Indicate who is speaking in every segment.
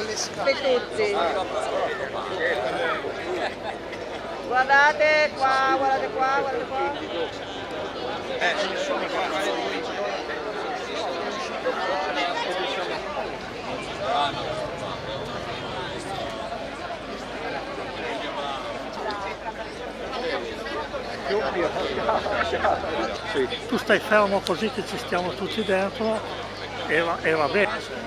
Speaker 1: per tutti. Guardate qua, guardate qua, guardate qua.
Speaker 2: Sì, tu stai fermo così che ci stiamo tutti dentro e va, e va bene.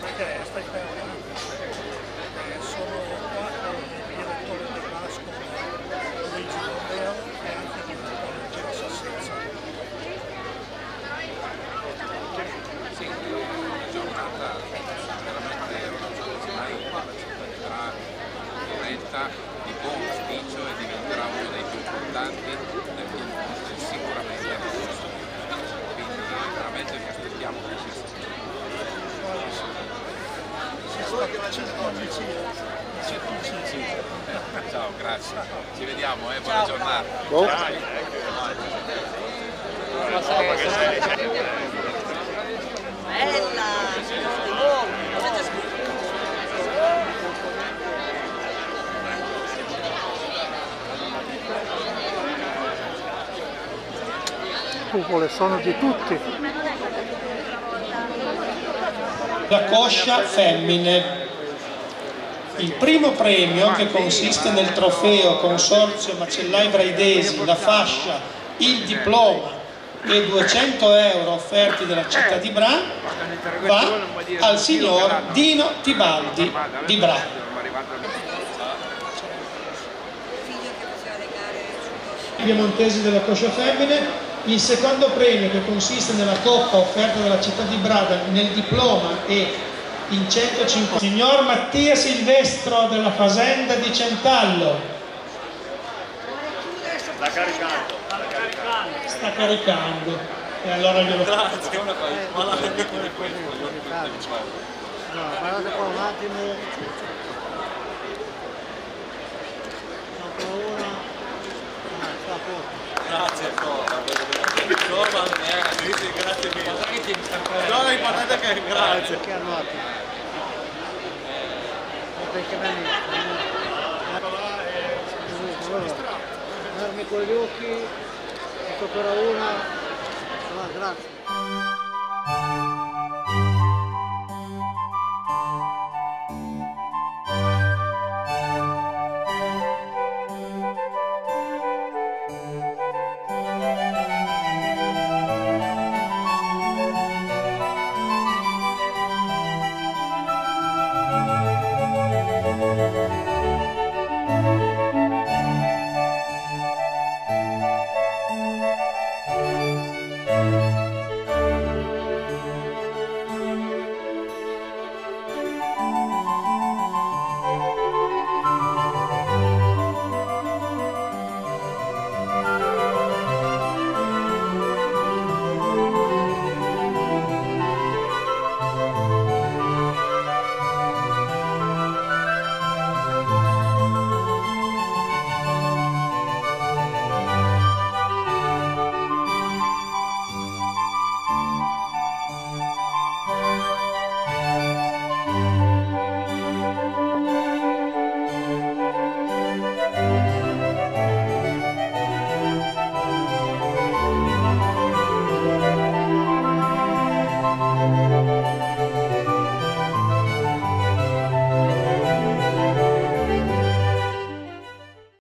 Speaker 2: Perché stai fermo? Eh, sono qua con il direttore del Vasco, Luigi Bombero e anche il direttore della Sassenza.
Speaker 3: Sì, una giornata veramente Ciao, grazie. Ci vediamo, eh, buona giornata.
Speaker 1: Nuovo.
Speaker 2: Cupole sono di tutti.
Speaker 4: la coscia femmine. Il primo premio, che consiste nel trofeo Consorzio Macellai Braidesi, la fascia, il diploma e 200 euro offerti dalla città di Bra, va al signor Dino Tibaldi di Bra. Piemontesi della coscia femmine, il secondo premio che consiste nella coppa offerta dalla città di Brada nel diploma e in 150 signor Mattia Silvestro della Fasenda di Centallo
Speaker 5: Sta caricando, sta caricando.
Speaker 4: sta caricando e allora glielo
Speaker 5: Grazie, una cosa. Ma la
Speaker 6: No, guardate qua un attimo. Ah.
Speaker 5: Grazie, sì, grazie mille. No, l'importante è che grazie.
Speaker 6: Che armati. Perché venite? Fermi con gli occhi, ecco ancora una. Ah, grazie.